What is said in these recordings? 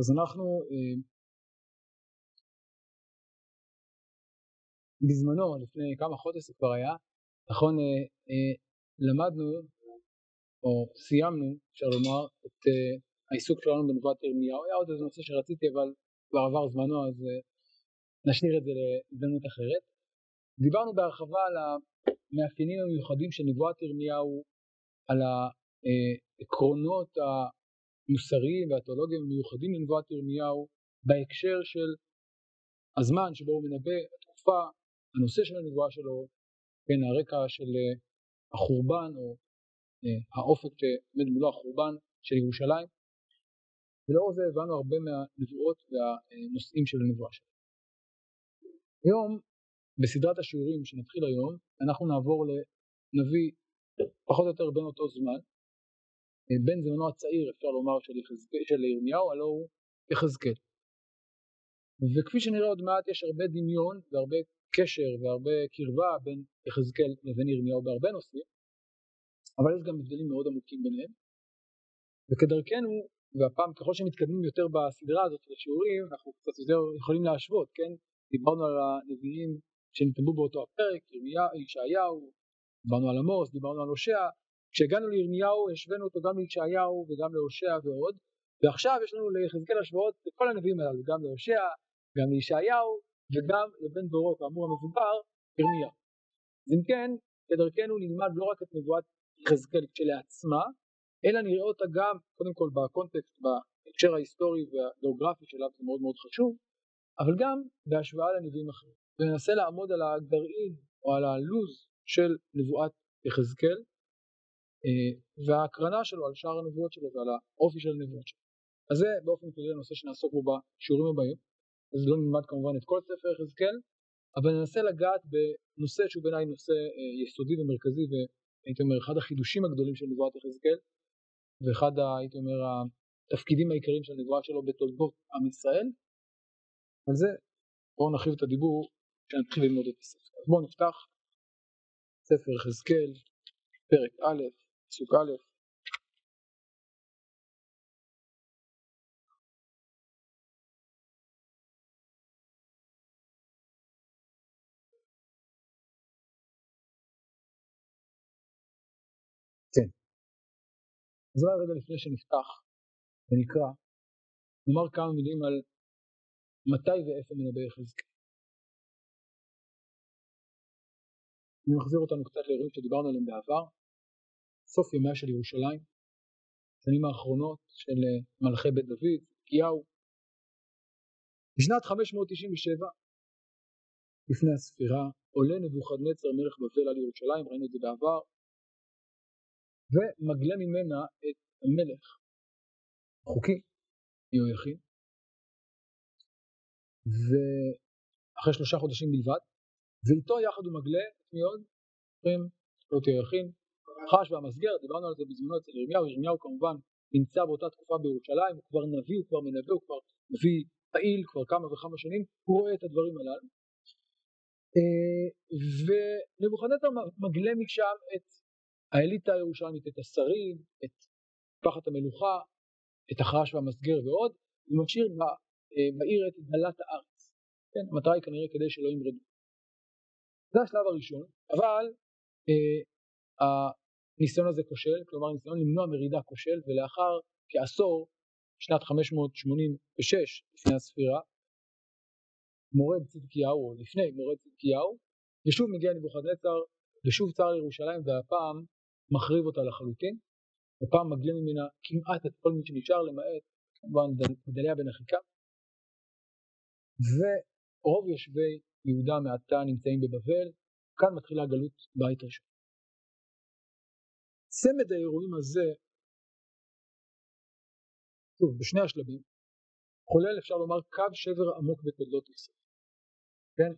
אז אנחנו אה, בזמנו, לפני כמה חודש זה כבר היה, נכון, אה, אה, למדנו, או סיימנו, אפשר לומר, את העיסוק שלנו בנבואת ירמיהו. היה עוד איזה נושא שרציתי, אבל כבר עבר זמנו, אז נשאיר את זה להזדמנות אחרת. דיברנו בהרחבה על המאפיינים המיוחדים של נבואת ירמיהו, על העקרונות המוסריים והתיאולוגיים המיוחדים לנבואת ירמיהו, בהקשר של הזמן שבו הוא מנבא, התקופה, הנושא של הנבואה שלו, כן, הרקע של אה, החורבן או אה, האופק שעומד מולו החורבן של ירושלים ולאור זה הבנו הרבה מהנבואות והנושאים של הנבואה שלו. היום בסדרת השיעורים שנתחיל היום אנחנו נעבור לנביא פחות או יותר בין אותו זמן בין זמנו הצעיר אפשר לומר של, יחזקאל, של ירמיהו הלא הוא יחזקאל וכפי שנראה עוד מעט יש הרבה דמיון והרבה קשר והרבה קרבה בין יחזקאל לבין ירמיהו בהרבה נושאים, אבל יש גם הבדלים מאוד עמוקים ביניהם. וכדרכנו, והפעם ככל שמתקדמים יותר בסדרה הזאת של השיעורים, אנחנו קצת יותר יכולים להשוות, כן? דיברנו על הנביאים שנתנבאו באותו הפרק, ירמיה, ישעיהו, דיברנו על עמוס, דיברנו על הושע, כשהגענו לירמיהו השווינו אותו גם לישעיהו וגם להושע ועוד, ועכשיו יש לנו ליחזקאל השוואות לכל הנביאים הללו, גם להושע, גם לישעיהו, וגם לבן דורו כאמור המבוגר, ירמיה. אז אם כן, כדרכנו נלמד לא רק את נבואת יחזקאל כשלעצמה, אלא נראה אותה גם, קודם כל בקונטקסט, בהקשר ההיסטורי והגיאוגרפי שלו זה מאוד מאוד חשוב, אבל גם בהשוואה לנביאים אחרים. וננסה לעמוד על הגרעין או על הלוז של נבואת יחזקאל וההקרנה שלו על שאר הנבואות שלו ועל האופי של הנבואות שלו. אז זה באופן כללי הנושא שנעסוק בו בשיעורים הבאים. אז לא נלמד כמובן את כל ספר יחזקאל, אבל ננסה לגעת בנושא שהוא בעיניי נושא אה, יסודי ומרכזי והייתי אומר אחד החידושים הגדולים של נבואת יחזקאל ואחד הייתי אומר התפקידים העיקריים של הנבואה שלו בתולדות עם ישראל. על זה בואו נרחיב את הדיבור כשנתחיל ללמוד את הספר. אז בואו נפתח ספר יחזקאל, פרק א', פסוק א', אז אולי רגע לפני שנפתח. ונקרא, נאמר כמה מילים על מתי ואיפה מנבא יחזקאל. אני מחזיר אותנו קצת לאירועים שדיברנו עליהם בעבר, סוף ימיה של ירושלים, שנים האחרונות של אה, מלכי בית דוד, קיהו. בשנת 597 לפני הספירה עולה נבוכדנצר מלך בבל על ירושלים, ראינו את זה בעבר, ומגלה ממנה את המלך חוקי, יהויכין, ואחרי שלושה חודשים בלבד, ואיתו יחד הוא מגלה מי עוד? אומרים, לא יהויכין, חש והמסגר, דיברנו על זה בזמנו אצל ירמיהו, ירמיהו כמובן נמצא באותה תקופה בירושלים, הוא כבר נביא, הוא כבר מנבא, הוא כבר נביא פעיל כבר כמה וכמה שנים, הוא רואה את הדברים הללו. אה, ונבוכדנצר מגלה משם את האליטה הירושלמית, את השרים, את משפחת המלוכה, את החרש והמסגר ועוד, ומשאיר אה, בעיר את דלת הארץ. כן, המטרה היא כנראה כדי שלא ימרדו. זה השלב הראשון, אבל אה, הניסיון הזה כושל, כלומר הניסיון למנוע מרידה כושל, ולאחר כעשור, שנת 586 לפני הספירה, מורד צדקיהו, או לפני מורד צדקיהו, ושוב מגיע נבוכדנצר, ושוב צר לירושלים, והפעם מחריב אותה לחלוטין, ופעם מגלה ממנה כמעט את כל מי שנשאר למעט כמובן גדליה בן אחיקה, ורוב יושבי יהודה מעתה נמצאים בבבל, כאן מתחילה גלות בית ראשון. צמד האירועים הזה, שוב, בשני השלבים, חולל אפשר לומר קו שבר עמוק בתולדות ישראל. כן?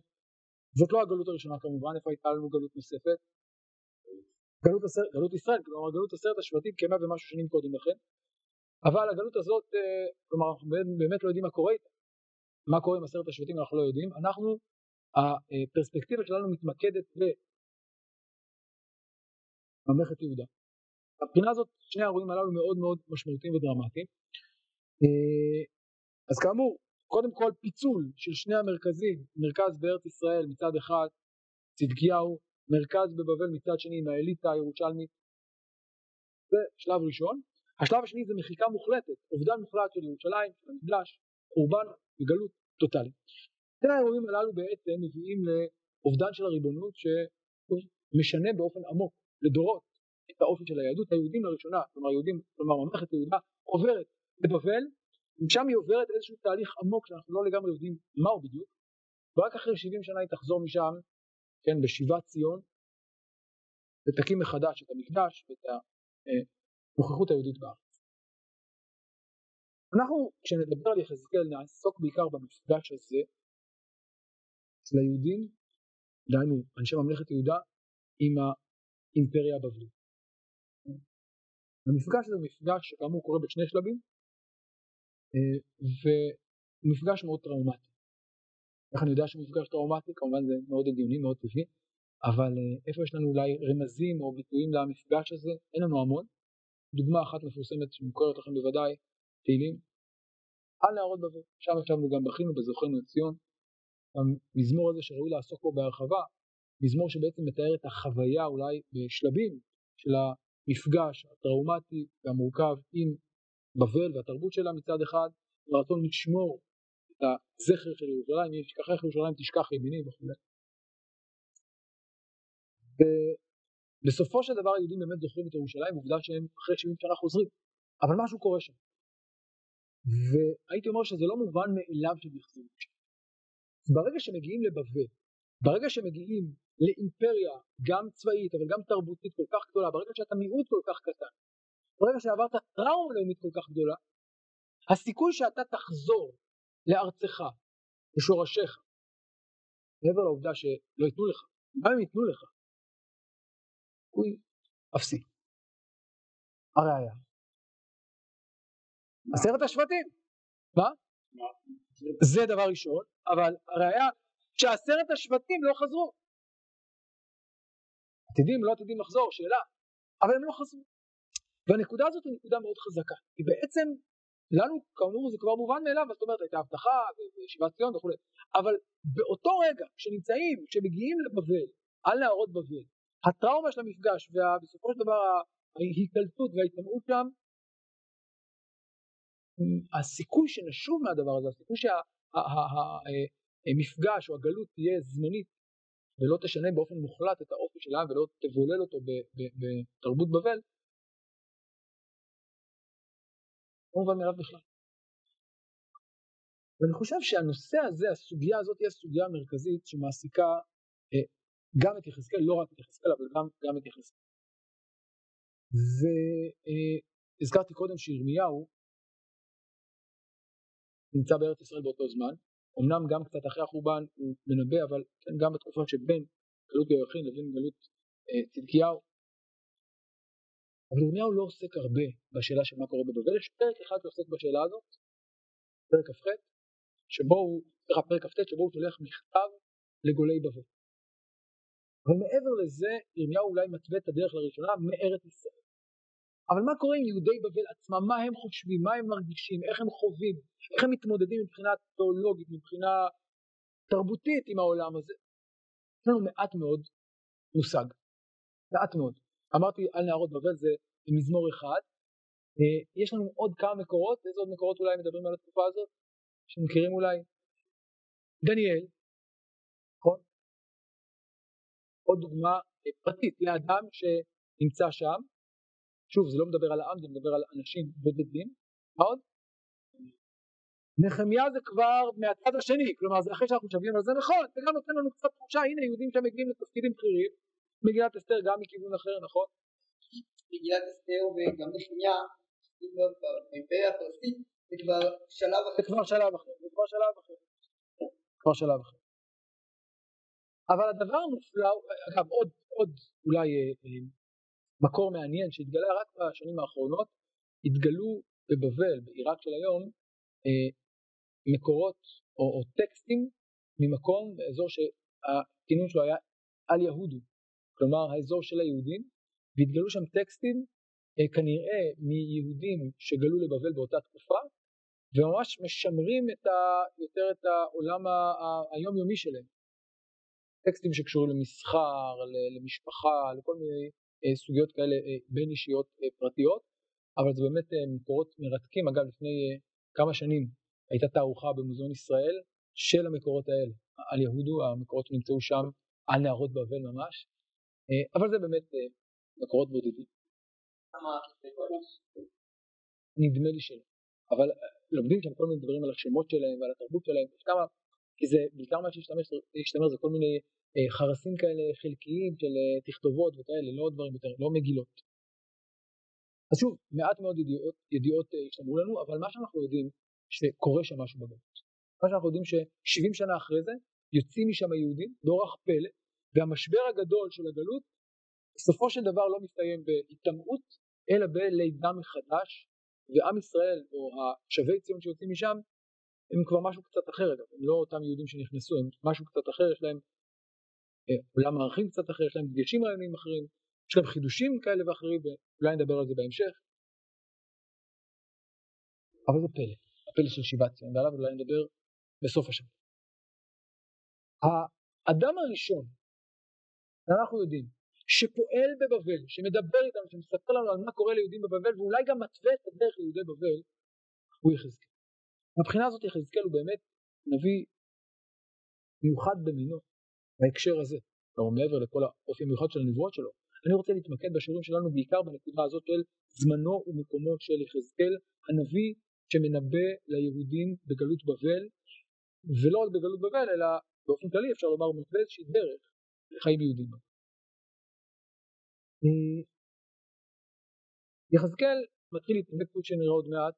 זאת לא הגלות הראשונה כמובן, איפה הייתה לנו גלות נוספת? גלות, עשר, גלות ישראל, כלומר גלות עשרת השבטים כמאה ומשהו שנים קודם לכן, אבל הגלות הזאת, אה, כלומר אנחנו באמת לא יודעים מה קורה איתה, מה קורה עם עשרת השבטים אנחנו לא יודעים, אנחנו, הפרספקטיבה שלנו מתמקדת בממלכת יהודה. מבחינה הזאת שני האירועים הללו מאוד מאוד משמעותיים ודרמטיים. אה, אז כאמור, קודם כל פיצול של שני המרכזים, מרכז בארץ ישראל מצד אחד, צדקיהו, מרכז בבבל מצד שני עם האליטה הירושלמית, זה שלב ראשון. השלב השני זה מחיקה מוחלטת, אובדן מוחלט של ירושלים, של המקדש, חורבן וגלות טוטאלית. שני האירועים הללו בעצם מביאים לאובדן של הריבונות שמשנה באופן עמוק לדורות את האופן של היהדות. היהודים לראשונה, כלומר יהודים, כלומר ממלכת יהודה עוברת לבבל, ומשם היא עוברת איזשהו תהליך עמוק שאנחנו לא לגמרי יודעים מהו בדיוק, ורק אחרי 70 שנה היא תחזור משם, כן, בשיבת ציון, ותקים מחדש את המקדש ואת הנוכחות היהודית בארץ. אנחנו כשנדבר על יחזקאל נעסוק בעיקר במפגש הזה אצל היהודים, דהיינו אנשי ממלכת יהודה, עם האימפריה הבבלית. המפגש הזה הוא מפגש שכאמור קורה בשני שלבים אה, ומפגש מאוד טראומטי. איך אני יודע שהוא מפגש טראומטי? כמובן זה מאוד הגיוני, מאוד טבעי, אבל אה, איפה יש לנו אולי רמזים או ביטויים למפגש הזה? אין לנו המון. דוגמה אחת מפורסמת שמוכרת לכם בוודאי, תהילים, על נהרות בבל, שם ישבנו גם בכינו בזוכנו את ציון. המזמור הזה שראוי לעסוק בו בהרחבה, מזמור שבעצם מתאר את החוויה אולי בשלבים של המפגש הטראומטי והמורכב עם בבל והתרבות שלה מצד אחד, ורצון לשמור את הזכר של ירושלים, אם תשכחך ירושלים תשכח ימיני וכו'. בסופו של דבר היהודים באמת זוכרים את ירושלים, עובדה שהם אחרי 70 שנה חוזרים, אבל משהו קורה שם. והייתי אומר שזה לא מובן מאליו שהם יחזרו לשם. ברגע שמגיעים לבבל, ברגע שמגיעים לאימפריה גם צבאית אבל גם תרבותית כל כך גדולה, ברגע שאתה מיעוט כל כך קטן, ברגע שעברת טראומה לאומית כל כך גדולה, הסיכוי שאתה תחזור לארצך, לשורשיך, מעבר לעובדה שלא ייתנו לך, גם אם ייתנו לך, סיכוי אפסי. הראיה. עשרת השבטים. מה? זה דבר ראשון, אבל הראיה שעשרת השבטים לא חזרו. עתידים לא עתידים לחזור, שאלה, אבל הם לא חזרו. והנקודה הזאת היא נקודה מאוד חזקה, כי בעצם לנו כאמור זה כבר מובן מאליו, זאת אומרת הייתה הבטחה וישיבת ציון וכולי, אבל באותו רגע כשנמצאים, כשמגיעים לבבל, על נהרות בבל, הטראומה של המפגש ובסופו של דבר ההיקלטות וההתמאות שם, הסיכוי שנשוב מהדבר הזה, הסיכוי שהמפגש או הגלות תהיה זמנית ולא תשנה באופן מוחלט את האופי של העם ולא תבולל אותו בתרבות בבל, לא מובן מאליו בכלל. ואני חושב שהנושא הזה, הסוגיה הזאת היא הסוגיה המרכזית שמעסיקה אה, גם את יחזקאל, לא רק את יחזקאל, אבל גם, גם את יחזקאל. והזכרתי אה, קודם שירמיהו נמצא בארץ ישראל באותו זמן, אמנם גם קצת אחרי החורבן הוא מנבא, אבל כן, גם בתקופה שבין גלות יהויכין לבין גלות אה, צדקיהו, אבל ירמיהו לא עוסק הרבה בשאלה של מה קורה בבבל, יש פרק אחד שעוסק בשאלה הזאת, פרק כ"ח, שבו הוא, סליחה, פרק כ"ט, שבו הוא שולח מכתב לגולי בבל. אבל מעבר לזה, ירמיהו אולי מתווה את הדרך לראשונה מארץ ישראל. אבל מה קורה עם יהודי בבל עצמם, מה הם חושבים, מה הם מרגישים, איך הם חווים, איך הם מתמודדים מבחינה תיאולוגית, מבחינה תרבותית עם העולם הזה. יש לנו מעט מאוד מושג, מעט מאוד. אמרתי על נהרות בבל זה מזמור אחד, אה, יש לנו עוד כמה מקורות, איזה עוד מקורות אולי מדברים על התקופה הזאת, שמכירים אולי? דניאל, נכון? עוד דוגמה אה, פרטית. לאדם שנמצא שם, שוב זה לא מדבר על העם, זה מדבר על אנשים בודדים, עוד? נחמיה זה כבר מהצד השני, כלומר זה אחרי שאנחנו שווים על זה נכון, זה גם נותן לנו קצת תחושה, הנה יהודים שמגיעים לתפקידים בכירים, מגילת אסתר גם מכיוון אחר, נכון? מגילת אסתר וגם נחמיה, באימפריה הפרסית, זה כבר שלב אחר. זה כבר שלב אחר, זה כבר שלב אחר. כבר שלב אחר. אבל הדבר המופלא, אגב עוד, עוד אולי אה, אה, מקור מעניין שהתגלה רק בשנים האחרונות, התגלו בבבל, בעיראק של היום, אה, מקורות או, או טקסטים ממקום באזור שהכינון שלו היה על יהודו, כלומר האזור של היהודים, והתגלו שם טקסטים אה, כנראה מיהודים שגלו לבבל באותה תקופה, וממש משמרים את ה, יותר את העולם היומיומי שלהם. טקסטים שקשורים למסחר, למשפחה, לכל מיני סוגיות כאלה אה, בין אישיות אה, פרטיות, אבל זה באמת מקורות מרתקים. אגב, לפני כמה שנים הייתה תערוכה במוזיאון ישראל של המקורות האלה, על יהודו, המקורות שנמצאו שם על נהרות בבל ממש, אבל זה באמת מקורות בודדים. נדמה לי שלא, אבל לומדים שם כל מיני דברים על השמות שלהם ועל התרבות שלהם, כמה, כי זה בעיקר מה שהשתמר זה כל מיני אה, חרסים כאלה חלקיים של אה, תכתובות וכאלה, לא דברים יותר, לא מגילות. אז שוב, מעט מאוד ידיעות, ידיעות אה, השתמרו לנו, אבל מה שאנחנו יודעים שקורה שם משהו בגלות. מה שאנחנו יודעים ש-70 שנה אחרי זה יוצאים משם היהודים באורח פלא, והמשבר הגדול של הגלות בסופו של דבר לא מסתיים בהיטמעות, אלא בלידה מחדש, ועם ישראל, או השבי ציון שיוצאים משם, הם כבר משהו קצת אחר, הם לא אותם יהודים שנכנסו, הם משהו קצת אחר, יש להם עולם ערכים קצת אחר, יש להם דגשים רעיוניים אחרים, יש להם חידושים כאלה ואחרים, ואולי נדבר על זה בהמשך. אבל זה פלא, הפלא של שיבת ציון, ועליו אולי נדבר בסוף השבוע. האדם הראשון, אנחנו יודעים, שפועל בבבל, שמדבר איתנו, שמספר לנו על מה קורה ליהודים בבבל, ואולי גם מתווה את הדרך ליהודי בבל, הוא יחזקאל. מבחינה הזאת יחזקאל הוא באמת נביא מיוחד במינו, בהקשר הזה, כלומר מעבר לכל האופי המיוחד של הנבואות שלו. אני רוצה להתמקד בשיעורים שלנו בעיקר בנקודה הזאת של זמנו ומקומו של יחזקאל, הנביא שמנבא ליהודים בגלות בבל, ולא רק בגלות בבל, אלא באופן כללי אפשר לומר מתווה איזושהי דרך לחיים יהודים. אה, יחזקאל מתחיל להתנבא כפי שנראה עוד מעט,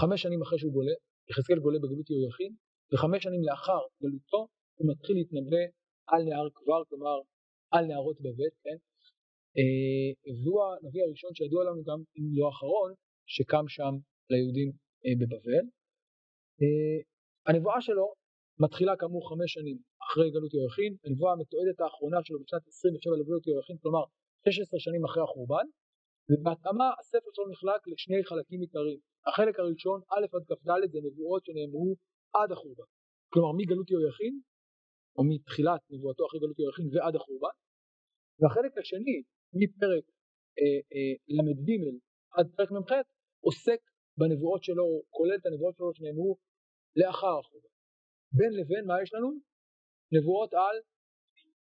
חמש שנים אחרי שהוא גולה, יחזקאל גולה בגלות יהויכין, וחמש שנים לאחר גלותו הוא מתחיל להתנבא על נהר כבר, כלומר על נהרות בבל, כן? אה, והוא הנביא הראשון שידוע לנו גם, אם לא האחרון, שקם שם ליהודים אה, בבבל. אה, הנבואה שלו מתחילה כאמור חמש שנים אחרי גלות יהויכין, הנבואה המתועדת האחרונה שלו בשנת 27 לגלות יהויכין, כלומר 16 שנים אחרי החורבן, ובהתאמה הספר שלו נחלק לשני חלקים עיקריים. החלק הראשון, א' עד כ"ד, זה נבואות שנאמרו עד החורבן. כלומר מגלות יהויכין או מתחילת נבואתו אחרי גלות ירחים ועד החורבן והחלק השני מפרק אה, אה, ל"ג עד פרק מ"ח עוסק בנבואות שלו, כולל את הנבואות שלו שנאמרו לאחר החורבן. בין לבין מה יש לנו? נבואות על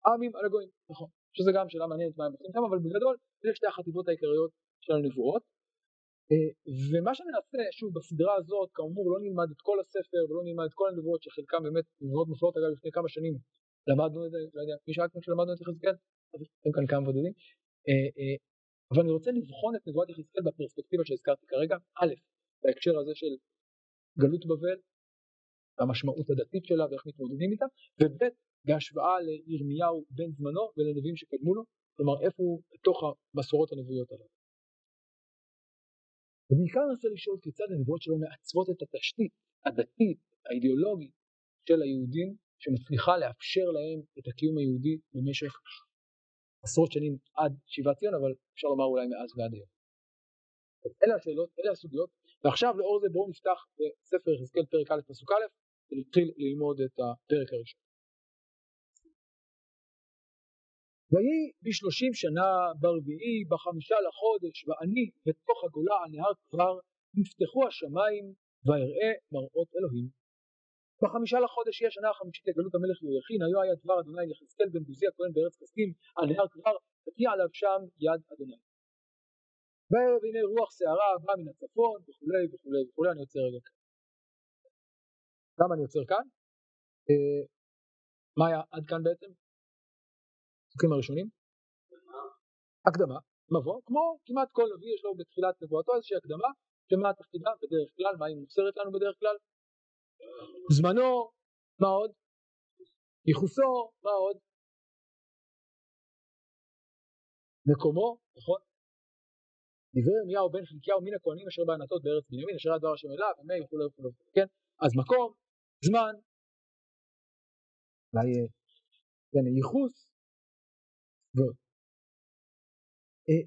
עמים על הגויים, נכון, שזה גם שאלה מעניינת מה הם עושים שם, אבל בגדול אלה שתי החטיבות העיקריות של הנבואות. אה, ומה שנעשה, שוב, בסדרה הזאת, כאמור, לא נלמד את כל הספר ולא נלמד את כל הנבואות, שחלקם באמת נבואות מופלאות, אגב, לפני כמה שנים למדנו את זה, לא יודע, מי שאל כמו שלמדנו את יחזקאל? אז יש כאן כמה בודדים. אה, אה, אבל אני רוצה לבחון את נבואת יחזקאל בפרספקטיבה שהזכרתי כרגע, א', בהקשר הזה של גלות בבל, והמשמעות הדתית שלה ואיך מתמודדים איתה, וב', בהשוואה לירמיהו בן זמנו ולנביאים שקדמו לו, כלומר איפה הוא בתוך המסורות הנבואיות הללו. ובעיקר אני רוצה לשאול כיצד הנבואות שלו מעצבות את התשתית הדתית, האידיאולוגית של היהודים שמצליחה לאפשר להם את הקיום היהודי במשך עשרות שנים עד שיבת ציון, אבל אפשר לומר אולי מאז ועד היום. אלה השאלות, אלה הסוגיות, ועכשיו לאור זה בואו נפתח בספר יחזקאל פרק א' פסוק א' ונתחיל ללמוד את הפרק הראשון. ויהי בשלושים שנה ברביעי בחמישה לחודש ואני בתוך הגולה על נהר כבר נפתחו השמיים ואראה מראות אלוהים. בחמישה לחודש היא השנה החמישית לגלות המלך יהויכין היו היה דבר אדוני ליחזקאל בן בוזי הכהן בארץ כסדים על נהר כבר ותהיה עליו שם יד אדוני. בערב הנה רוח שערה באה מן הצפון וכולי וכולי וכולי אני עוצר רגע כאן. למה אני עוצר כאן? אה, מה היה עד כאן בעצם? הפסוקים הראשונים? הקדמה, מבוא, כמו כמעט כל נביא יש לו בתחילת נבואתו איזושהי הקדמה, שמה תפקידה בדרך כלל, מה היא מוסרת לנו בדרך כלל? זמנו, מה עוד? ייחוסו, מה עוד? מקומו, נכון? דברי ירמיהו בן חלקיהו מן הכהנים אשר בענתות בארץ בנימין אשר הדבר השם אליו ומי וכולי וכולי כן אז מקום זמן אולי כן, ייחוס ועוד. אה,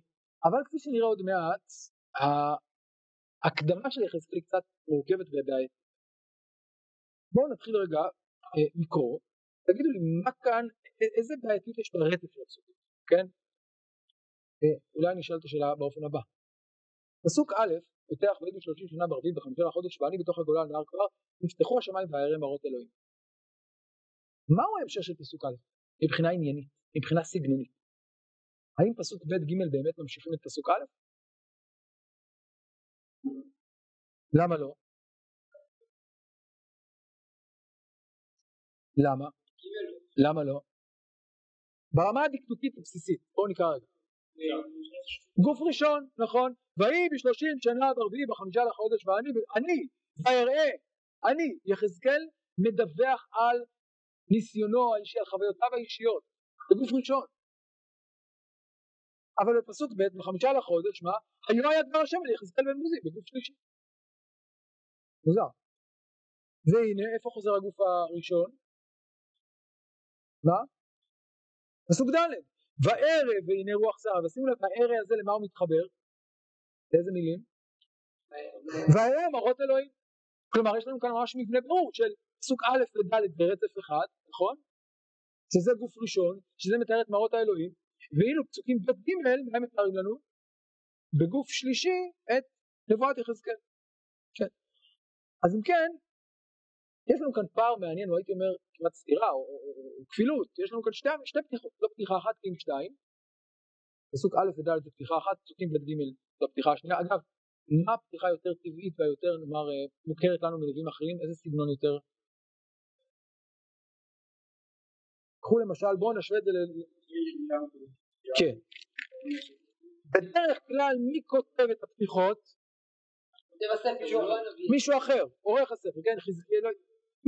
אבל כפי שנראה עוד מעט, ההקדמה של יחזקאל היא קצת מורכבת ובעייתית. בואו נתחיל רגע אה, לקרוא, תגידו לי מה כאן, איזה בעייתיות יש ברצף של הפסוקים, כן? אה, אולי אני אשאל את השאלה באופן הבא. פסוק א', פותח ויהי שלושים שנה ברביעית בחמישה לחודש ואני בתוך הגולה על נהר כבר, נפתחו השמיים והערם מראות אלוהים. מהו ההמשך של פסוק א', מבחינה עניינית, מבחינה סגנונית? האם פסוק ב' ג' באמת ממשיכים את פסוק א'? למה לא? למה? למה לא? ברמה הדקדוקית הבסיסית, בואו נקרא רגע. גוף ראשון, נכון, ויהי בשלושים שנה ברביעי בחמישה לחודש ואני, אני, ויראה, אני, יחזקאל, מדווח על ניסיונו האישי, על חוויותיו האישיות, בגוף ראשון. אבל בפסוק ב' בחמישה לחודש, מה? היו היה דבר השם ליחזקאל בן בוזי, בגוף שלישי. מוזר. והנה, איפה חוזר הגוף הראשון? מה? פסוק ד' וערב והנה רוח סער, ושימו לב הערב הזה למה הוא מתחבר? לאיזה מילים? והערב מראות אלוהים. כלומר יש לנו כאן ממש מבנה ברור של פסוק א' לד' ברצף אחד, נכון? שזה גוף ראשון, שזה מתאר את מראות האלוהים, ואילו פסוקים ב' ג' הם מתארים לנו? בגוף שלישי את נבואת יחזקאל. כן. אז אם כן, יש לנו כאן פער מעניין, או הייתי אומר כמעט סתירה, או, או, או, או כפילות, יש לנו כאן שתי, שתי פתיחות, לא פתיחה אחת אם שתיים, פסוק א' וד' זה פתיחה אחת, פסוקים ב' ג' זו הפתיחה השנייה, אגב, מה הפתיחה יותר טבעית והיותר נאמר אה, מוכרת לנו מלווים אחרים, איזה סגנון יותר? קחו למשל, בואו נשווה את זה ל... כן. בדרך כלל מי כותב את הפתיחות? מישהו אחר, עורך הספר, כן, חזקאל, לא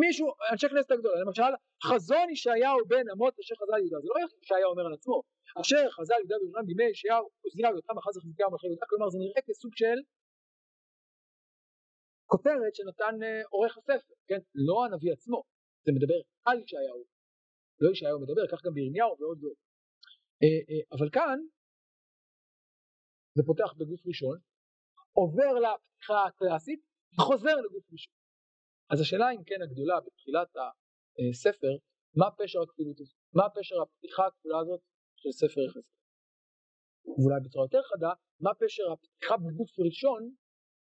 מישהו, אנשי כנסת הגדולה, למשל חזון ישעיהו בן אמוץ אשר חז"ל יהודה, זה לא ישעיהו אומר על עצמו, אשר חז"ל יהודה וירושלים בימי ישעיהו, עוזיהו, יותם, אחז חזקיהו מלכי יהודה, כלומר זה נראה כסוג של כותרת שנתן אה, עורך הספר, כן, לא הנביא עצמו, זה מדבר על ישעיהו, לא ישעיהו מדבר, כך גם בירמיהו ועוד ועוד, אה, אה, אבל כאן זה פותח בגוף ראשון, עובר לפתיחה הקלאסית, חוזר לגוף ראשון. אז השאלה אם כן הגדולה בתחילת הספר, מה פשר הכפילות הזאת? מה פשר הפתיחה הכפולה הזאת של ספר יחזקאל? ואולי בצורה יותר חדה, מה פשר הפתיחה בגוף ראשון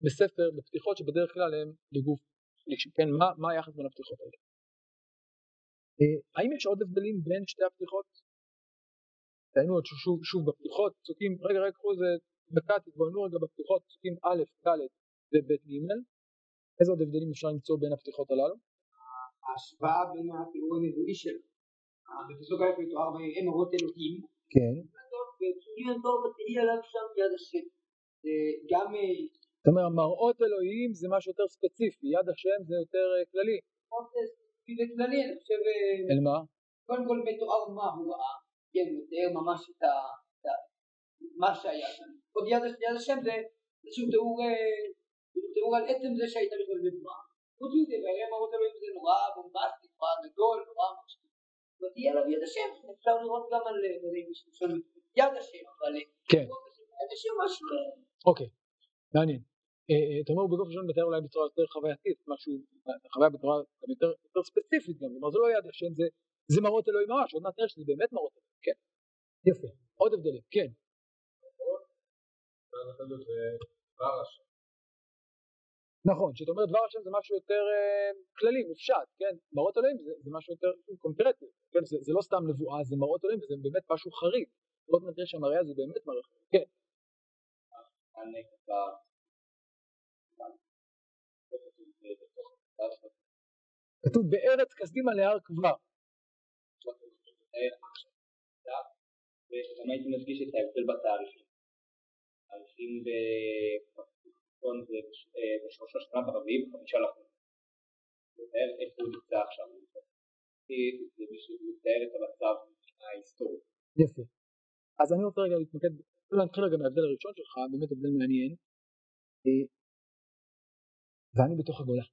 בספר, בפתיחות שבדרך כלל הן בגוף שלישי, כן, מה, מה היחס בין הפתיחות האלה? אה, האם יש עוד הבדלים בין שתי הפתיחות? היינו עוד שוב, שוב בפתיחות, פסוקים, רגע רגע קחו איזה דקה, תתבוננו רגע בפתיחות, פסוקים א', ד' וב' ג', איזה עוד הבדלים אפשר למצוא בין הפתיחות הללו? ההשוואה בין התיאור הנבואי של בפסוק א' מתואר בהם אורות אלוהים, כן, וצוריון טוב ותהי עליו שם יד השם, גם זאת אומרת מראות אלוהים זה משהו יותר ספציפי, יד השם זה יותר אה, כללי. זה כללי, אני חושב, אל מה? קודם כל מתואר מה הוא ראה, כן, מתאר ממש את מה שהיה שם, עוד יד השם זה איזשהו תיאור תראו על עצם זה שהייתה בכלל נבואה. חוץ מזה, והיה מראות אלוהים זה נורא בומבסטי, נורא גדול, נורא משהו. ותהיה עליו יד השם, אפשר לראות גם על יד השם, אבל כן. יד השם משהו... אוקיי, מעניין. אתה אומר בגוף ראשון מתאר אולי בצורה יותר חווייתית, משהו, חוויה בצורה יותר, יותר ספציפית גם, כלומר זה לא יד השם, זה, זה מראות אלוהים ממש, עוד מעט נראה שזה באמת מראות אלוהים, כן. יפה, עוד הבדלים, כן. נכון, כשאתה אומר דבר השם זה משהו יותר אה, כללי, מופשט, כן? מראות אלוהים זה, זה משהו יותר קונקרטי, כן? זה, זה לא סתם נבואה, זה מראות אלוהים וזה באמת משהו חריג. עוד מעט נראה שהמראה הזה באמת מראה חריג, כן. כתוב בארץ קסדימה להר כבר. וגם הייתי מדגיש את ההבדל בתאריכים. תאריכים נכון זה בשלושה שנה ברביעי בחמישה לחודש. מתאר איפה הוא נמצא עכשיו. זה מתאר את המצב ההיסטורי. יפה. אז אני רוצה רגע להתמקד, נתחיל רגע מההבדל הראשון שלך, באמת הבדל מעניין. ואני בתוך הגולה.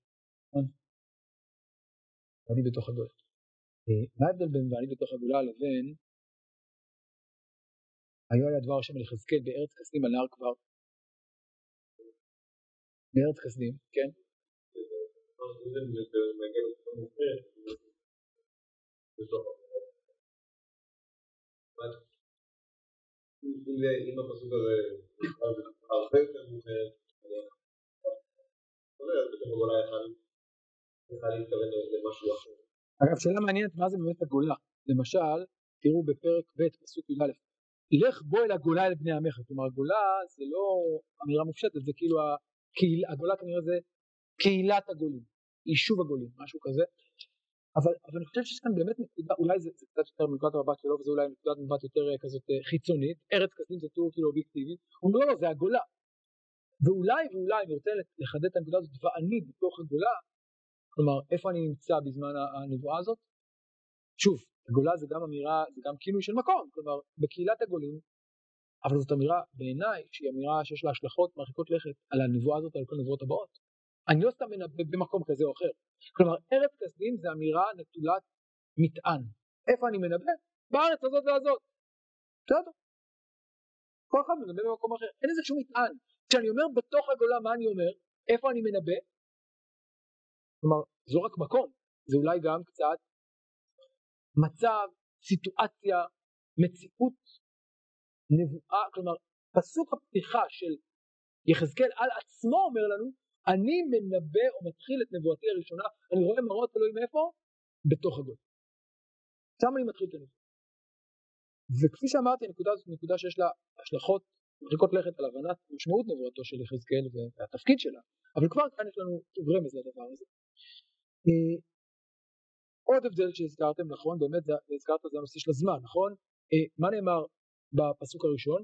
ואני בתוך הגולה. מה ההבדל בין ואני בתוך הגולה לבין היו היה דבר השם אל יחזקאל בארץ כסדים על נהר כבר בארץ חסדים, כן. אם הפסוק הזה הרבה יותר מאוחר, אגב שאלה מעניינת מה זה באמת הגולה? למשל תראו בפרק ב' פסוק י"א לך בוא אל הגולה אל בני עמך. כלומר הגולה זה לא אמירה מופשטת זה כאילו הקהיל, הגולה כנראה זה קהילת הגולים יישוב הגולים משהו כזה. אבל, אבל אני חושב שיש כאן באמת נקודה אולי זה, זה קצת יותר מנקודת המבט שלו וזה אולי נקודת מבט יותר אה, כזאת אה, חיצונית. ארץ כסדים זה טור כאילו אובייקטיבי. הוא אומר לא, לא זה הגולה. ואולי ואולי אני רוצה לחדד את הנקודה הזאת ואני בתוך הגולה כלומר איפה אני נמצא בזמן הנבואה הזאת? שוב הגולה זה גם אמירה זה גם כינוי של מקום כלומר בקהילת הגולים אבל זאת אמירה בעיניי שהיא אמירה שיש לה השלכות מרחיקות לכת על הנבואה הזאת ועל כל הנבואות הבאות. אני לא סתם מנבא במקום כזה או אחר. כלומר ארץ כסדים זה אמירה נטולת מטען. איפה אני מנבא? בארץ הזאת והזאת. בסדר? כל אחד מנבא במקום אחר. אין איזה שום מטען. כשאני אומר בתוך הגולה מה אני אומר? איפה אני מנבא? כלומר זו רק מקום זה אולי גם קצת מצב, סיטואציה, מציאות, נבואה, כלומר פסוק הפתיחה של יחזקאל על עצמו אומר לנו אני מנבא או מתחיל את נבואתי הראשונה, אני רואה מראות אלוהים איפה? בתוך הגול. שם אני מתחיל את הנבואה. וכפי שאמרתי הנקודה הזאת היא נקודה שיש לה השלכות מרחיקות לכת על הבנת משמעות נבואתו של יחזקאל והתפקיד שלה, אבל כבר כאן יש לנו רמז לדבר הזה. אה, עוד הבדל שהזכרתם נכון? באמת הזכרת זה הנושא של הזמן נכון? אה, מה נאמר בפסוק הראשון?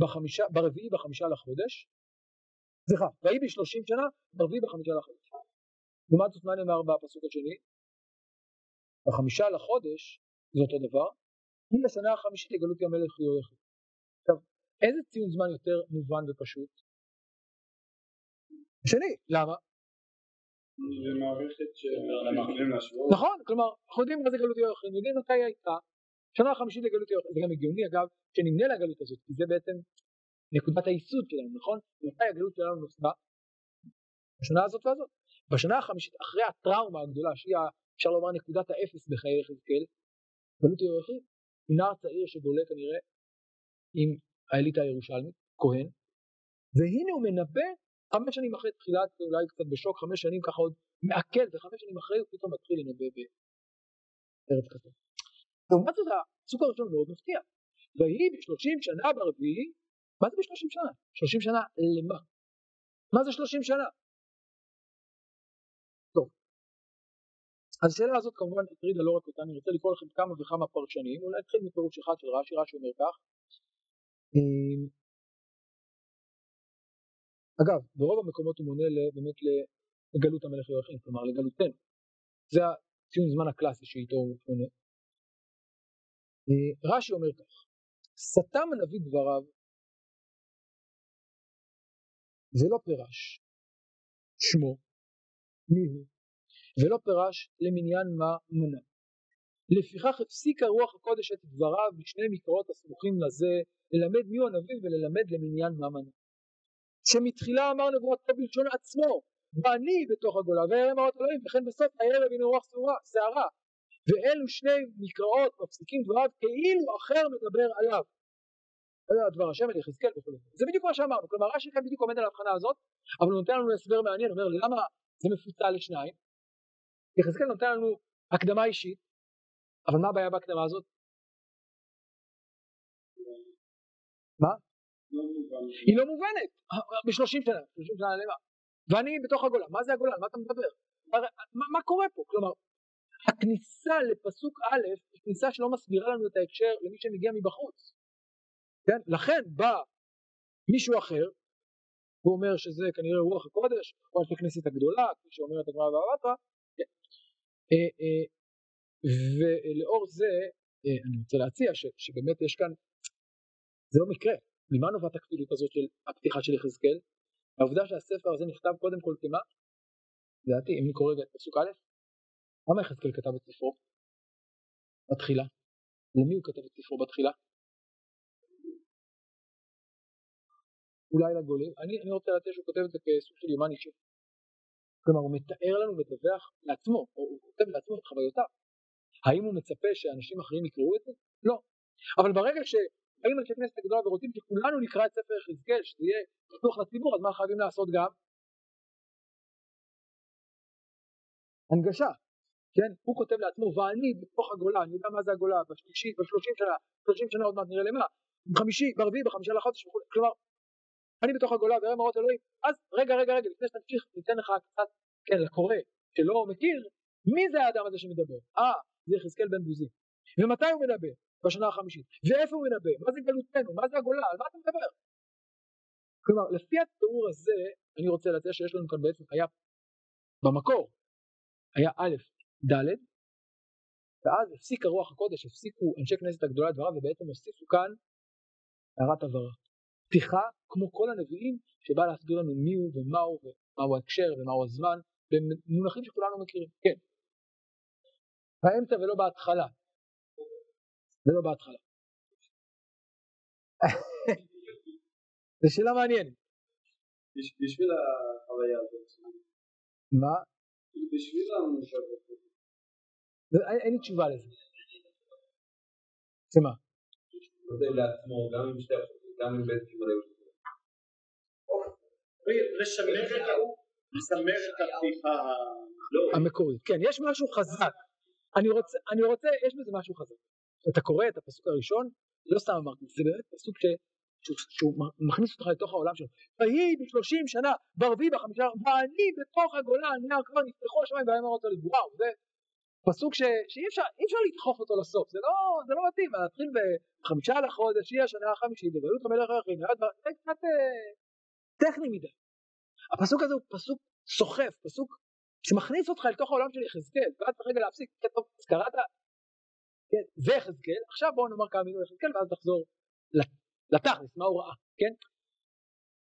בחמישה, ברביעי בחמישה לחודש? סליחה ויהי בשלושים שנה ברביעי בחמישה לחודש. לעומת זאת מה נאמר בפסוק השני? בחמישה לחודש זה אותו דבר. היא לשנה החמישית לגלות המלך יהויכי עכשיו איזה ציון זמן יותר מובן ופשוט? שני למה? זה מערכת שיכולים להשוות. נכון, כלומר, אנחנו יודעים מה זה גלות יוחנן, יודעים מתי היא הייתה, שנה החמישית לגלות יוחנן, זה גם הגיוני אגב, שנמנה לגלות הזאת, כי זה בעצם נקודת היסוד שלנו, נכון? מתי הגלות שלנו נוסדה? בשנה הזאת והזאת. בשנה החמישית, אחרי הטראומה הגדולה, שהיא אפשר לומר נקודת האפס בחיי יחזקאל, גלות יוחנן, הוא נער צעיר שבולה כנראה עם האליטה הירושלמית, כהן, והנה הוא מנבא חמש שנים אחרי תחילת, אולי קצת בשוק, חמש שנים ככה עוד מעכל, וחמש שנים אחרי הוא פתאום מתחיל לנבא בארץ כזאת. לעומת זאת הסוג הראשון מאוד מפתיע. ויהי בשלושים שנה ברביעי, מה זה בשלושים שנה? שלושים שנה למה? מה זה שלושים שנה? אז השאלה הזאת כמובן הטרידה לא רק אותה, אני רוצה לקרוא לכם כמה וכמה פרשנים, אולי נתחיל מפירוש אחד של רש"י, רש"י אומר כך. אגב, ברוב המקומות הוא מונה באמת לגלות המלך יואכין, כלומר לגלותנו. זה הציון זמן הקלאסי שאיתו הוא מונה. אה, רש"י אומר כך, סתם הנביא דבריו ולא פירש שמו, מי הוא, ולא פירש למניין מה מנה. לפיכך הפסיקה רוח הקודש את דבריו בשני מקראות הסמוכים לזה ללמד מיהו הנביא וללמד למניין מה מנה. שמתחילה אמר נבואתו בלשון עצמו ואני בתוך הגולה וירא מראות אלוהים וכן בסוף הערב הנה רוח שערה. ואלו שני מקראות מפסיקים דבריו כאילו אחר מדבר עליו. דבר השם אל יחזקאל וכו' זה בדיוק מה שאמרנו. כלומר רש"י כאן בדיוק עומד על ההבחנה הזאת אבל הוא נותן לנו הסבר מעניין אומר למה זה מפוצל לשניים? יחזקאל נותן לנו הקדמה אישית אבל מה הבעיה בהקדמה הזאת? היא לא מובנת בשלושים שנה, שלושים שנה למה? ואני בתוך הגולה, מה זה הגולה? על מה אתה מדבר? מה, קורה פה? כלומר, הכניסה לפסוק א' היא כניסה שלא מסבירה לנו את ההקשר למי שמגיע מבחוץ. כן? לכן בא מישהו אחר, הוא אומר שזה כנראה רוח הקודש, או אנשי כנסת הגדולה, כפי שאומרת הגמרא והבטרה, כן. אה, אה, ולאור זה אה, אני רוצה להציע שבאמת יש כאן, זה לא מקרה, ממה נובעת הכפילות הזאת של הפתיחה של יחזקאל? העובדה שהספר הזה נכתב קודם כל כמה? לדעתי, אם נקרא רגע את פסוק א', למה יחזקאל כתב את ספרו? בתחילה. למי הוא כתב את ספרו בתחילה? אולי לגולים, אני, אני רוצה להציע שהוא כותב את זה כסוג של יומן אישי. כלומר הוא מתאר לנו ומדווח לעצמו, או הוא כותב לעצמו את חוויותיו. האם הוא מצפה שאנשים אחרים יקראו את זה? לא. אבל ברגע שבאים אנשי כנסת הגדולה ורוצים שכולנו נקרא את ספר יחזקאל, שזה יהיה פתוח לציבור, אז מה חייבים לעשות גם? הנגשה. כן? הוא כותב לעצמו, ואני בתוך הגולה, אני יודע מה זה הגולה, בשלישי, בשלושים שנה, שלושים שנה עוד מעט נראה למה, בחמישי, ברביעי, בחמישה לחודש וכו', כלומר, אני בתוך הגולה ואראה מראות אלוהים, אז רגע, רגע, רגע, לפני שתמשיך, ניתן לך קצת, כן, לקורא, שלא מכיר, מי זה האדם הזה שמדבר? אה, זה יחזקאל בן בוזי. ומתי הוא מדבר? בשנה החמישית. ואיפה הוא מדבר? מה זה גלותנו? מה זה הגולה? על מה אתה מדבר? כלומר, לפי התיאור הזה, אני רוצה להציע שיש לנו כאן בעצם, היה במקור, היה א', ד', ואז הפסיק הרוח הקודש, הפסיקו אנשי כנסת הגדולה את דבריו, ובעצם הוסיפו כאן הערת הבהרה. פתיחה, כמו כל הנביאים, שבא להסביר לנו מי הוא ומה הוא ומהו ההקשר ומהו הזמן, במונחים שכולנו מכירים, כן. באמצע ולא בהתחלה. ולא בהתחלה. זו שאלה מעניינת. בשביל החוויה הזאת. מה? בשביל המושב אין לי תשובה לזה. שמה? קברי. לשמר את הפתיחה המקורית. כן, יש משהו חזק. אני רוצה, אני רוצה, יש בזה משהו חזק. אתה קורא את הפסוק הראשון, לא סתם אמרתי, זה באמת פסוק ש... שהוא מכניס אותך לתוך העולם שלו. ויהי בשלושים שנה, ברביעי בחמישה, ואני בתוך הגולה, אני כבר נפתחו השמיים והיום אמרת לי, וואו, זה פסוק ש... שאי אפשר, אפשר לדחוף אותו לסוף, זה לא, זה לא מתאים, להתחיל בחמישה לחודש, היא השנה החמישית, לגלות המלך היחיד, זה קצת אה, טכני מדי. הפסוק הזה הוא פסוק סוחף, פסוק שמכניס אותך לתוך העולם של יחזקאל, ואז צריך רגע להפסיק, טוב, קראת, כן, זה יחזקאל, עכשיו בואו נאמר כמה מילים יחזקאל ואז נחזור לתכלס, מה הוא ראה, כן?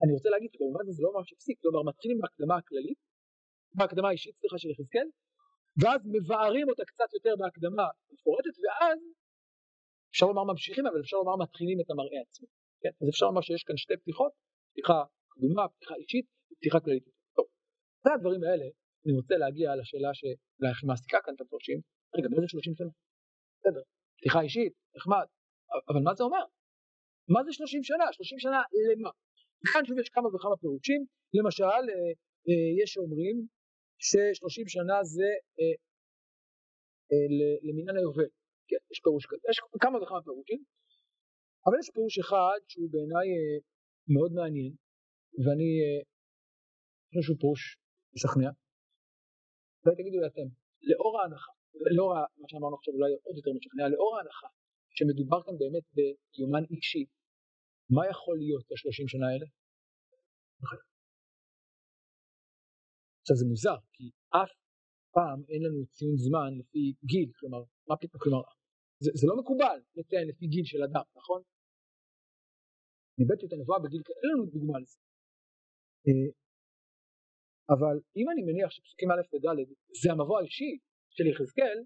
אני רוצה להגיד שכמובן זה לא ממש הפסיק, כלומר מתחילים בהקדמה הכללית, בהקדמה האישית, סליחה, של יחזקאל, ואז מבארים אותה קצת יותר בהקדמה מפורטת, ואז אפשר לומר ממשיכים, אבל אפשר לומר מתחילים את המראה עצמו, כן? אז אפשר לומר שיש כאן שתי פתיחות, פתיחה קדומה, פתיחה אישית, ופתיחה כללית. טוב, אחרי הדברים האלה, אני רוצה להגיע לשאלה שאולי הכי מעסיקה כאן את המפרשים, רגע, באיזה 30 שנה? בסדר, פתיחה אישית, נחמד, אבל מה זה אומר? מה זה 30 שנה? 30 שנה למה? כאן שוב יש כמה וכמה פירושים, למשל אה, אה, יש שאומרים ש-30 שנה זה אה, למניין היובל, כן, יש פירוש כזה, יש כמה וכמה פירושים, אבל יש פירוש אחד שהוא בעיניי מאוד מעניין, ואני חושב שהוא פירוש משכנע, אולי תגידו לי אתם, לאור ההנחה, לאור מה שאמרנו עכשיו אולי עוד יותר משכנע, לאור ההנחה שמדובר כאן באמת ביומן אישי, מה יכול להיות בשלושים שנה האלה? עכשיו זה מוזר, כי אף פעם אין לנו ציון זמן לפי גיל, כלומר, מה פתאום, כלומר, זה, זה לא מקובל לציין לפי גיל של אדם, נכון? ניבאתי את הנבואה בגיל כזה, אין לנו דוגמה לזה. אה, אבל אם אני מניח שפסוקים א' וד' זה המבוא האישי של יחזקאל,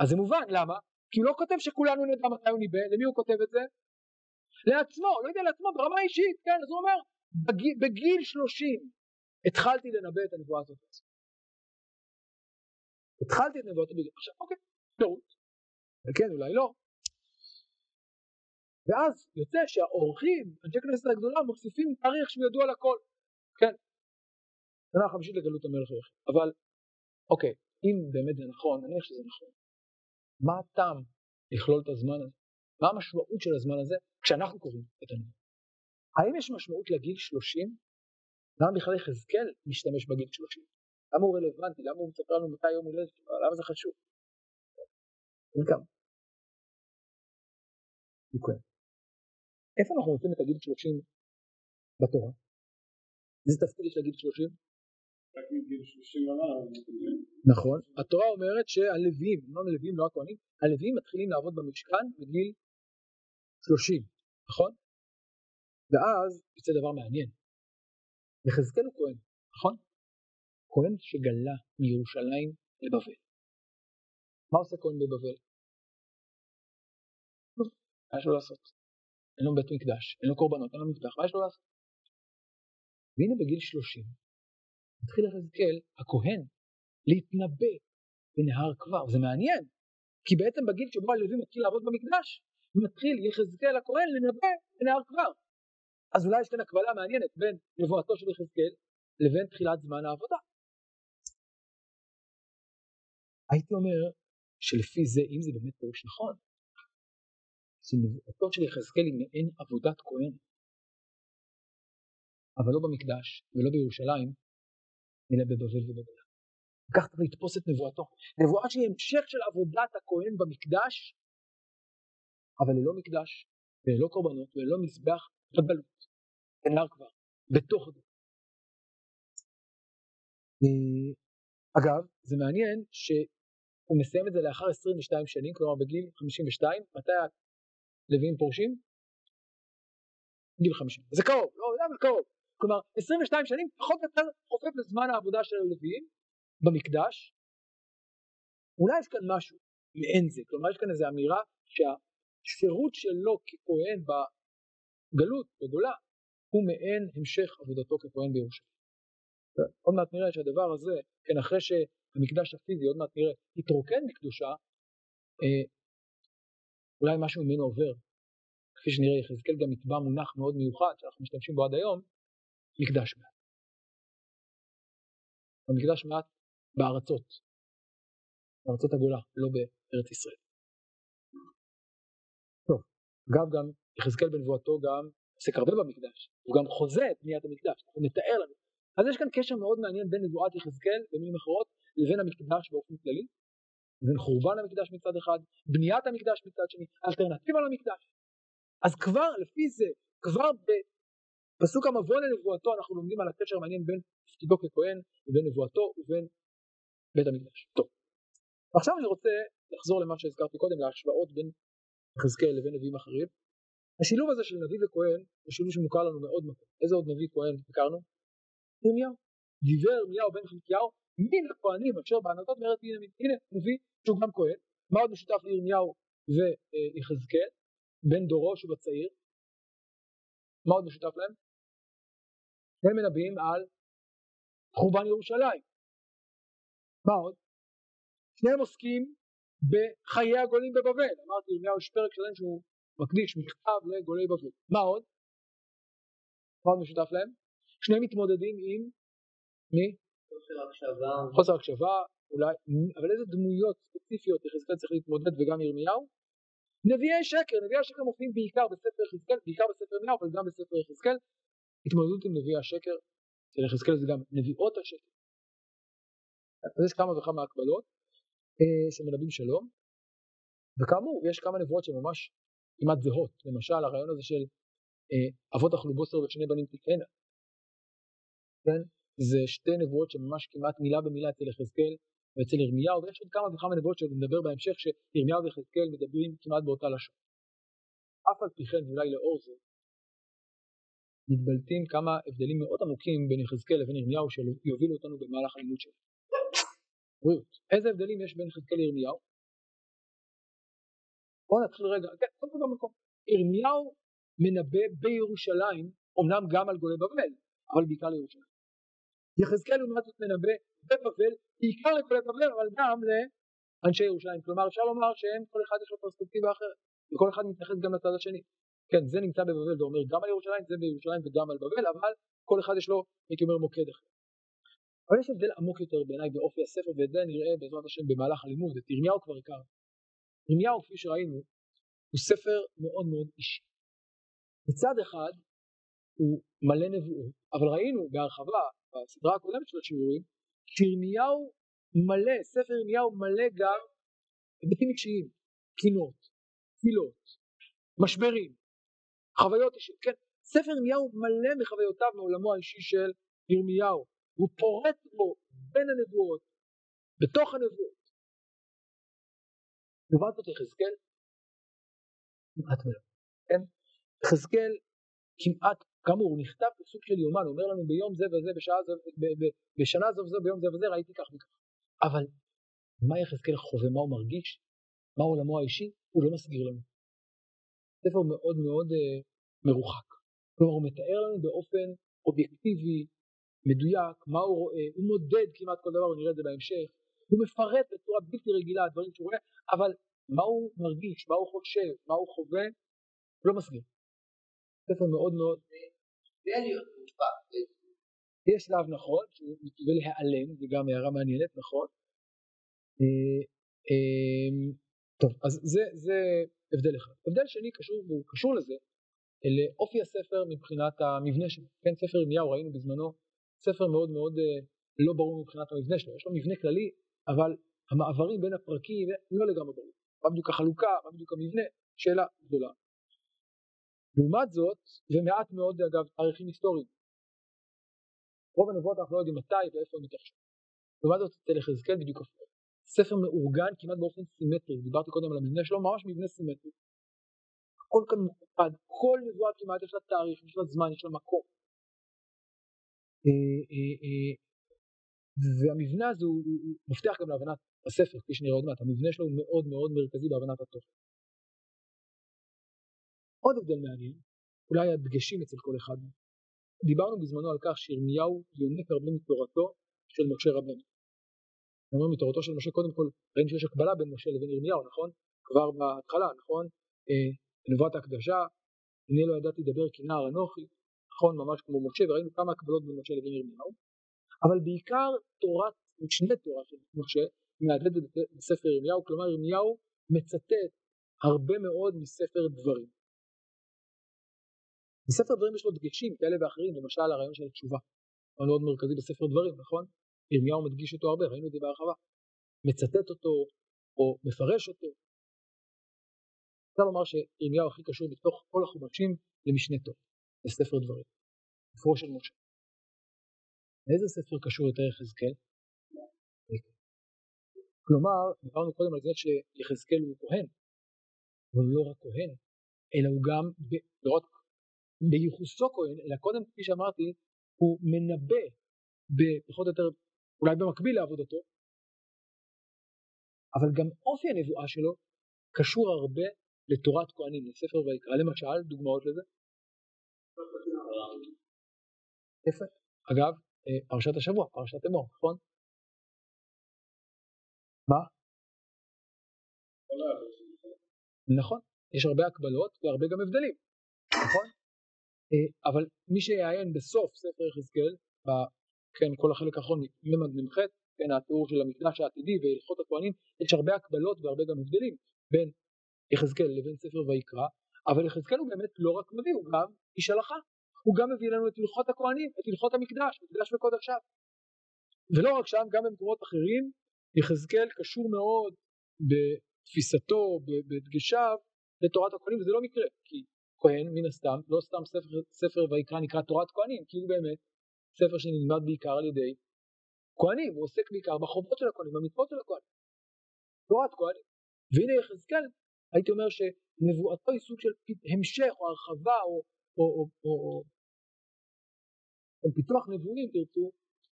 אז זה מובן, למה? כי הוא לא כותב שכולנו נדע מתי הוא ניבא, למי הוא כותב את זה? לעצמו, לא יודע לעצמו, ברמה האישית, כן, אז הוא אומר, בגיל, בגיל 30 התחלתי לנבא את הנבואה הזאת. התחלתי את נבואת הבגיל, עכשיו אוקיי, טעות, וכן אולי לא. ואז יוצא שהאורחים, אנשי כנסת הגדולה, מוסיפים תאריך שהוא ידוע לכל, כן, שנה חמישית לגלות המלך היחיד, אבל אוקיי, אם באמת זה נכון, נניח שזה נכון, מה הטעם לכלול את הזמן הזה? מה המשמעות של הזמן הזה כשאנחנו קוראים את הנבואה? האם יש משמעות לגיל 30? למה בכלל יחזקאל משתמש בגיל 30? למה הוא רלוונטי? למה הוא מספר לנו מתי יום הולדת? למה זה חשוב? גם. אוקיי. איפה אנחנו מוצאים את הגיל 30 בתורה? איזה תפקיד יש לגיל 30? נכון, התורה אומרת שהלווים, לא הלווים, לא הכהנים, הלווים מתחילים לעבוד במשכן בגיל 30, נכון? ואז יוצא דבר מעניין, יחזקאל הוא כהן, נכון? כהן שגלה מירושלים לבבל. מה עושה כהן בבבל? מה יש לו לעשות? אין לו בית מקדש, אין לו קורבנות, אין לו מזבח, מה יש לו לעשות? והנה בגיל 30 מתחיל יחזקאל הכהן להתנבא בנהר כבר. זה מעניין, כי בעצם בגיל שבו הלוי מתחיל לעבוד במקדש, מתחיל יחזקאל הכהן לנבא בנהר כבר. אז אולי יש כאן הקבלה מעניינת בין נבואתו של יחזקאל לבין תחילת זמן העבודה. הייתי אומר שלפי זה, אם זה באמת פירוש נכון, שנבואתו של יחזקאל היא מעין עבודת כהן, אבל לא במקדש ולא בירושלים, אלא בבבל ובבלה. כך צריך לתפוס את נבואתו. נבואה שהיא המשך של עבודת הכהן במקדש, אבל ללא מקדש, וללא קורבנות, וללא מזבח, בגלות. כנר כבר, בתוך זה. אה, אגב, זה מעניין שהוא מסיים את זה לאחר 22 שנים, כלומר בגיל 52, מתי הלוויים פורשים? גיל 50. זה קרוב, לא, זה קרוב. כלומר 22 שנים פחות או יותר חופף לזמן העבודה של הלוויים במקדש. אולי יש כאן משהו מעין זה, כלומר יש כאן איזו אמירה שהשירות שלו ככהן בגלות, בגולה, הוא מעין המשך עבודתו ככהן בירושלים. עוד מעט נראה שהדבר הזה, כן אחרי שהמקדש הפיזי עוד מעט נראה התרוקן מקדושה, אה, אולי משהו ממנו עובר. כפי שנראה יחזקאל גם יטבע מונח מאוד מיוחד שאנחנו משתמשים בו עד היום, מקדש מעט. המקדש מעט בארצות, בארצות הגולה, לא בארץ ישראל. טוב, אגב גם יחזקאל בנבואתו גם עוסק הרבה במקדש, הוא גם חוזה את בניית המקדש, הוא מתאר לנו. אז יש כאן קשר מאוד מעניין בין נבואת יחזקאל, במילים אחרות, לבין המקדש באופן כללי, בין חורבן המקדש מצד אחד, בניית המקדש מצד שני, אלטרנטיבה למקדש. אז כבר לפי זה, כבר בפסוק המבוא לנבואתו אנחנו לומדים על הקשר המעניין בין תפקידו ככהן ובין נבואתו ובין בית המקדש. טוב, עכשיו אני רוצה לחזור למה שהזכרתי קודם, להשוואות בין יחזקאל לבין נביאים אחרים. השילוב הזה של נביא וכהן הוא שילוב שמוכר לנו מאוד מקום. איזה עוד נביא כהן הכרנו? ירמיהו. דיבר ירמיהו בן חלקיהו מן הכהנים אשר בענתות מארץ בנימין. הנה נביא שהוא גם כהן. מה עוד משותף לירמיהו ויחזקאל? בן דורו שהוא בצעיר. מה עוד משותף להם? הם מנבאים על חורבן ירושלים. מה עוד? שניהם עוסקים בחיי הגולים בבבל. אמרתי, ירמיהו יש פרק שלם שהוא מקדיש מכתב לגולי בבל. מה עוד? מה עוד משותף להם? שניהם מתמודדים עם מי? חוסר הקשבה. חוסר הקשבה, אולי, אבל איזה דמויות ספציפיות יחזקאל צריך להתמודד וגם ירמיהו? נביאי שקר, נביאי השקר מופיעים בעיקר בספר יחזקאל, בעיקר בספר ירמיהו, אבל גם בספר יחזקאל. התמודדות עם נביאי השקר, אצל יחזקאל זה גם נביאות השקר. אז יש כמה וכמה הקבלות אה, שמלבים שלום, וכאמור יש כמה נבואות שממש כמעט זהות, למשל הרעיון הזה של אה, אבות אכלו בוסר ושני בנים תקהנה, כן? זה שתי נבואות שממש כמעט מילה במילה אצל יחזקאל ואצל ירמיהו, ויש עוד כמה וכמה נבואות שנדבר בהמשך שירמיהו ויחזקאל מדברים כמעט באותה לשון. אף על פי כן, אולי לאור זה, מתבלטים כמה הבדלים מאוד עמוקים בין יחזקאל לבין ירמיהו שיובילו אותנו במהלך הלימוד שלנו. בריאות. איזה הבדלים יש בין יחזקאל לירמיהו? בואו נתחיל רגע, כן, קודם כל במקום. ירמיהו מנבא בירושלים, אמנם גם על גולי בבל, אבל בעיקר לירושלים. יחזקאל לעומת זאת מנבא בבבל, בעיקר לגולי בבל, אבל גם לאנשי ירושלים. כלומר אפשר לומר שהם, כל אחד יש לו פרספקטיבה אחרת, וכל אחד מתייחס גם לצד השני. כן, זה נמצא בבבל ואומר גם על ירושלים, זה בירושלים וגם על בבל, אבל כל אחד יש לו, הייתי אומר, מוקד אחר. אבל יש הבדל עמוק יותר בעיניי באופי הספר, ואת זה נראה בעזרת השם במהלך הלימוד, את ירמיהו כבר הכר. ירמיהו, כפי שראינו, הוא ספר מאוד מאוד אישי. מצד אחד, הוא מלא נבואות, אבל ראינו בהרחבה בסדרה הקודמת של השיעורים, שירמיהו מלא, ספר ירמיהו מלא גם היבטים אישיים, קינות, תפילות, משברים, חוויות אישיות, כן, ספר ירמיהו מלא מחוויותיו מעולמו האישי של ירמיהו, הוא פורט בו בין הנבואות, בתוך הנבואות. לעומת זאת יחזקאל, כמעט מלא, כן? יחזקאל כמעט, כאמור, הוא נכתב בסוג של יומן, הוא אומר לנו ביום זה וזה, בשעה זו, בשנה זו וזה, ביום זה וזה, ראיתי כך וכך. אבל מה יחזקאל חווה, מה הוא מרגיש, מה עולמו האישי, הוא לא מסגיר לנו. ספר מאוד מאוד אה, מרוחק. כלומר הוא מתאר לנו באופן אובייקטיבי, מדויק, מה הוא רואה, הוא מודד כמעט כל דבר, ונראה את זה בהמשך, הוא מפרט בצורה בלתי רגילה דברים שהוא רואה, אבל מה הוא מרגיש, מה הוא חושב, מה הוא חווה, הוא לא מסביר. ספר מאוד מאוד... יש שלב נכון, שהוא מתווה להיעלם, זו גם הערה מעניינת, נכון. אה, אה, טוב, אז זה, זה הבדל אחד. הבדל שני קשור, והוא קשור לזה, לאופי הספר מבחינת המבנה שלו. כן, ספר ירמיהו ראינו בזמנו, ספר מאוד מאוד אה, לא ברור מבחינת המבנה שלו. יש לו מבנה כללי, אבל המעברים בין הפרקים לא לגמרי ברור. מה בדיוק החלוקה, מה בדיוק המבנה, שאלה גדולה. לעומת זאת, ומעט מאוד אגב תאריכים היסטוריים. רוב הנבואות אנחנו לא יודעים מתי ואיפה הם מתרחשים. לעומת זאת אצל יחזקאל בדיוק הפוך. ספר מאורגן כמעט באופן סימטרי, דיברתי קודם על המבנה שלו, ממש מבנה סימטרי. הכל כאן מוקפד, כל נבואה כמעט יש לה תאריך, יש לה זמן, יש לה מקום. אה, אה, אה, והמבנה הזה הוא מפתח גם להבנת הספר, כפי שנראה עוד מעט, המבנה שלו הוא מאוד מאוד מרכזי בהבנת התוכן. עוד הבדל מעניין, אולי הדגשים אצל כל אחד. דיברנו בזמנו על כך שירמיהו יונק הרבה מתורתו של משה רבנו. אומר מתורתו של משה, קודם כל ראינו שיש הקבלה בין משה לבין ירמיהו, נכון? כבר בהתחלה, נכון? אה, נבואת ההקדשה, הנה לא ידעתי לדבר כי נער אנוכי, נכון? ממש כמו משה, וראינו כמה הקבלות בין משה לבין ירמיהו. אבל בעיקר תורת, משנה תורה של משה, מהדהדת בספר ירמיהו, כלומר ירמיהו מצטט הרבה מאוד מספר דברים. בספר דברים יש לו דגשים כאלה ואחרים, למשל הרעיון של התשובה, הוא מאוד מרכזי בספר דברים, נכון? ירמיהו מדגיש אותו הרבה, ראינו את זה בהרחבה. מצטט אותו או מפרש אותו. אפשר לומר שירמיהו הכי קשור בתוך כל החומשים למשנתו, לספר דברים, ספרו של משה. לאיזה ספר קשור יותר יחזקאל? כלומר, דיברנו קודם על זה שיחזקאל הוא כהן, אבל לא רק כהן, אלא הוא גם, לא רק בייחוסו כהן, אלא קודם, כפי שאמרתי, הוא מנבא בפחות או יותר, אולי במקביל לעבודתו, אבל גם אופי הנבואה שלו קשור הרבה לתורת כהנים, לספר ויקרא, למשל, דוגמאות לזה. יפה. אגב, אה, פרשת השבוע, פרשת אמור, נכון? מה? נכון, יש הרבה הקבלות והרבה גם הבדלים, נכון? אה, אבל מי שיעיין בסוף ספר יחזקאל, כן, כל החלק האחרון מ"ח, כן, התיאור של המקדש העתידי והלכות הכהנים, יש הרבה הקבלות והרבה גם הבדלים בין יחזקאל לבין ספר ויקרא, אבל יחזקאל הוא באמת לא רק מביא, הוא גם איש הלכה, הוא גם מביא לנו את הלכות הכהנים, את הלכות המקדש, מקדש וקודשיו. ולא רק שם, גם במקומות אחרים, יחזקאל קשור מאוד בתפיסתו, בדגשיו, לתורת הכהנים, וזה לא מקרה, כי כהן מן הסתם, לא סתם ספר, ספר ויקרא נקרא תורת כהנים, כי הוא באמת ספר שנלמד בעיקר על ידי כהנים, הוא עוסק בעיקר בחובות של הכהנים, במצוות של הכהנים. תורת כהנים. והנה יחזקאל, הייתי אומר שנבואתו היא סוג של המשך או הרחבה או, או, או, או, או, או פיתוח נבואים, תרצו,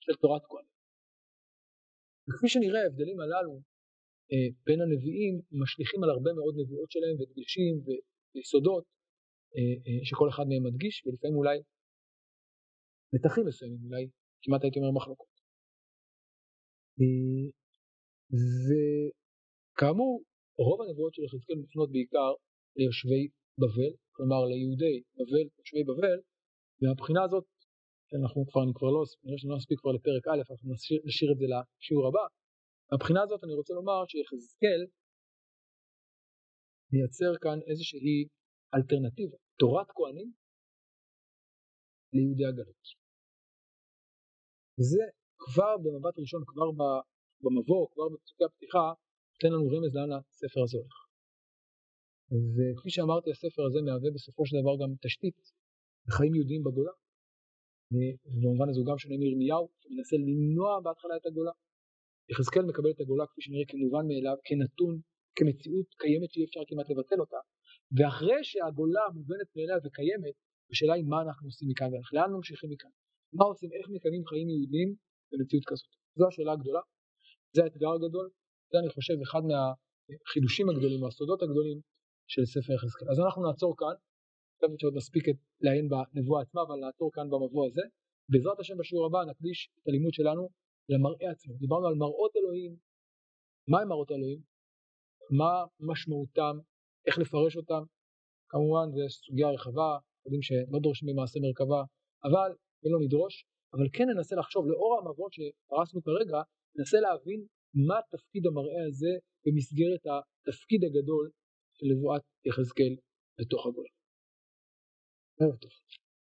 של תורת כהנים. וכפי שנראה ההבדלים הללו אה, בין הנביאים משליכים על הרבה מאוד נבואות שלהם ודגשים ויסודות אה, אה, שכל אחד מהם מדגיש ולפעמים אולי מתחים מסוימים, אולי כמעט הייתי אומר מחלוקות. אה, וכאמור, רוב הנבואות של יחזקאל מופנות בעיקר ליושבי בבל, כלומר ליהודי בבל, יושבי בבל, ומהבחינה הזאת, אנחנו כבר, אני כבר לא, שאני לא נספיק כבר לפרק א', אנחנו נשאיר, נשאיר את זה לשיעור הבא. מהבחינה הזאת אני רוצה לומר שיחזקאל מייצר כאן איזושהי אלטרנטיבה, תורת כהנים ליהודי הגלות. וזה כבר במבט ראשון, כבר במבוא, כבר בפסוקי הפתיחה, נותן לנו רמז לאן הספר הזה הולך. וכפי שאמרתי, הספר הזה מהווה בסופו של דבר גם תשתית לחיים יהודיים בגולה. ובמובן הזה הוא גם שונה מירמיהו, שמנסה למנוע בהתחלה את הגולה. יחזקאל מקבל את הגולה כפי שנראה כמובן מאליו, כנתון, כמציאות קיימת שאי אפשר כמעט לבטל אותה. ואחרי שהגולה מובנת מאליה וקיימת, השאלה היא מה אנחנו עושים מכאן ואיך, לאן ממשיכים מכאן. מה עושים, איך מקיימים חיים יהודיים במציאות כזאת. זו השאלה הגדולה, זה האתגר הגדול, זה אני חושב אחד מהחידושים הגדולים, מהסודות הגדולים של ספר יחזקאל. אז אנחנו נעצור כאן, אני חושב שעוד נספיק לעיין בנבואה עצמה, אבל נעצור כאן במבוא הזה. בעזרת השם בשיעור הבא נקדיש את הלימוד שלנו למראה עצמו. דיברנו על מראות אלוהים, מהם מראות אלוהים, מה משמעותם, איך לפרש אותם, כמובן זו סוגיה רחבה, יודעים שלא דורשים ממעשה מרכבה, אבל אם לא נדרוש, אבל כן ננסה לחשוב לאור המבואות שפרסנו כרגע, ננסה להבין מה תפקיד המראה הזה במסגרת התפקיד הגדול של נבואת יחזקאל לתוך הגולה. ערב טוב.